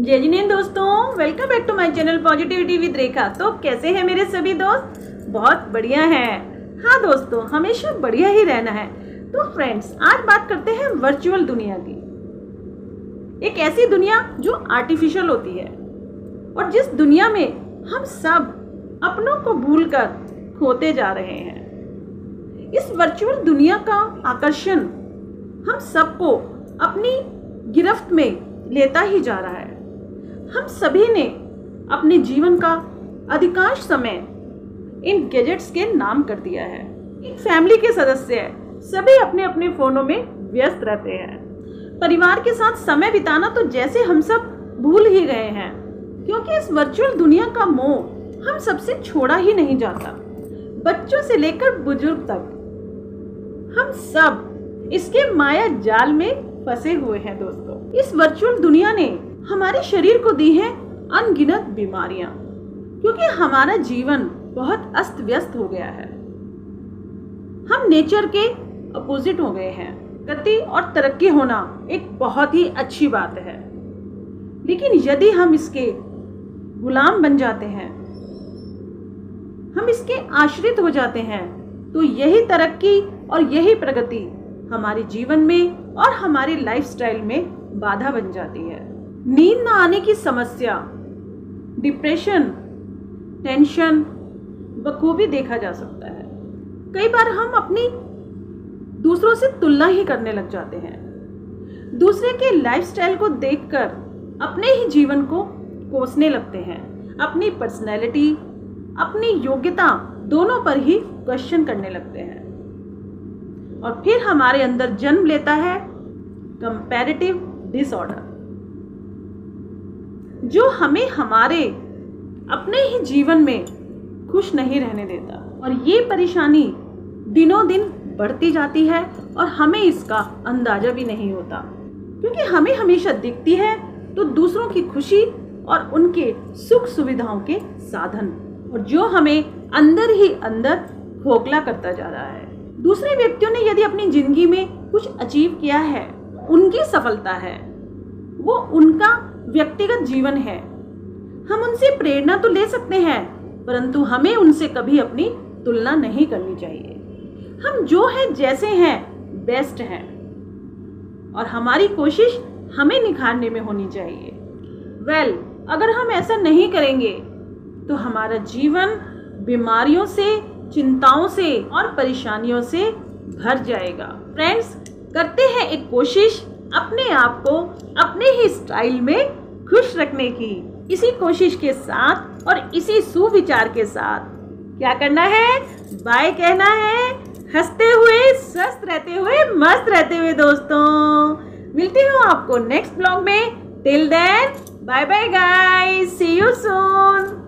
जय जिनेन दोस्तों welcome back to my channel positivity with Rekha तो कैसे हैं मेरे सभी दोस्त? बहुत बढ़िया हैं। हाँ दोस्तों, हमेशा बढ़िया ही रहना है। तो फ्रेंड्स आज बात करते हैं वर्चुअल दुनिया की। एक ऐसी दुनिया जो आर्टिफिशियल होती है। और जिस दुनिया में हम सब अपनों को भूलकर खोते जा रहे हैं। इस वर्चुअल दुनिया का आकर्षण हम सबको अपनी गिरफ्त में लेता ही जा रहा है। हम सभी ने अपने जीवन का अधिकांश समय इन गैजेट्स के नाम कर दिया है। एक फैमिली के सदस्य है। सभी अपने अपने फोनों में व्यस्त रहते हैं। परिवार के साथ समय बिताना तो जैसे हम सब भूल ही गए हैं, क्योंकि इस वर्चुअल दुनिया का मोह हम सबसे छोड़ा ही नहीं जाता। बच्चों से लेकर बुज़ुर्ग तक हम सब इसके माया जाल में फंसे हुए हैं दोस्तों। इस वर्चुअल दुनिया ने हमारे शरीर को दी है अनगिनत बीमारियाँ, क्योंकि हमारा जीवन बहुत अस्त व्यस्त हो गया है। हम नेचर के अपोजिट हो गए हैं। गति और तरक्की होना एक बहुत ही अच्छी बात है। लेकिन यदि हम इसके गुलाम बन जाते हैं, हम इसके आश्रित हो जाते हैं तो यही तरक्की और यही प्रगति हमारे जीवन में और हमारी लाइफस्टाइल में बाधा बन जाती है। नींद न आने की समस्या डिप्रेशन टेंशन बखूबी देखा जा सकता है। कई बार हम अपनी दूसरों से तुलना ही करने लग जाते हैं। दूसरे के लाइफस्टाइल को देखकर अपने ही जीवन को कोसने लगते हैं। अपनी पर्सनैलिटी अपनी योग्यता दोनों पर ही क्वेश्चन करने लगते हैं। और फिर हमारे अंदर जन्म लेता है कंपैरेटिव डिसऑर्डर जो हमें हमारे अपने ही जीवन में खुश नहीं रहने देता। और ये परेशानी दिनों दिन बढ़ती जाती है और हमें इसका अंदाज़ा भी नहीं होता। क्योंकि हमें हमेशा दिखती है तो दूसरों की खुशी और उनके सुख सुविधाओं के साधन। और जो हमें अंदर ही अंदर खोखला करता जा रहा है। दूसरे व्यक्तियों ने यदि अपनी ज़िंदगी में कुछ अचीव किया है, उनकी सफलता है। वो उनका व्यक्तिगत जीवन है। हम उनसे प्रेरणा तो ले सकते हैं परंतु हमें उनसे कभी अपनी तुलना नहीं करनी चाहिए। हम जो है जैसे हैं बेस्ट हैं। और हमारी कोशिश हमें निखारने में होनी चाहिए। वेल well, अगर हम ऐसा नहीं करेंगे तो हमारा जीवन बीमारियों से चिंताओं से और परेशानियों से भर जाएगा। फ्रेंड्स करते हैं एक कोशिश। अपने आप को अपने ही स्टाइल में खुश रखने की, इसी कोशिश के साथ और इसी सुविचार के साथ। क्या करना है? बाय कहना है। हँसते हुए, स्वस्थ रहते हुए, मस्त रहते हुए दोस्तों। मिलती हूँ आपको नेक्स्ट ब्लॉग में। Till then bye bye guys see you soon